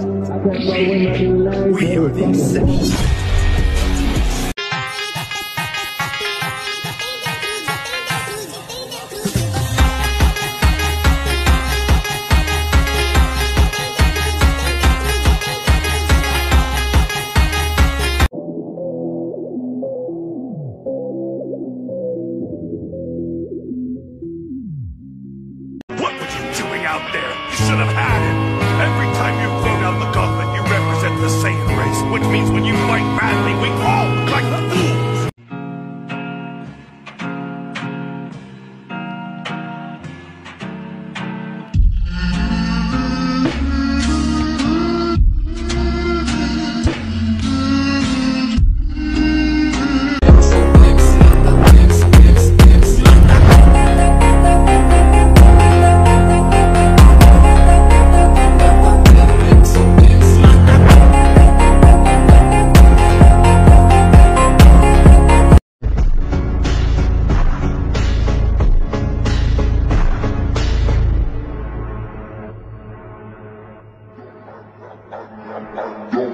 We're the exception. What were you doing out there? You should have had it. yo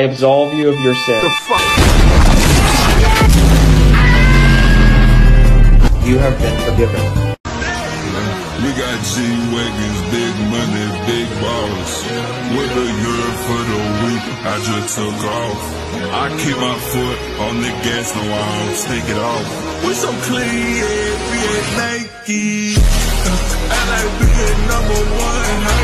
I absolve you of your sin. You have been forgiven. We got G-Wagons, big money, big balls. With a year for the week, I just took off. I keep my foot on the gas, no, I don't take it off. We so clean, yeah, we ain't Nike. Uh, and I be at number one, how to be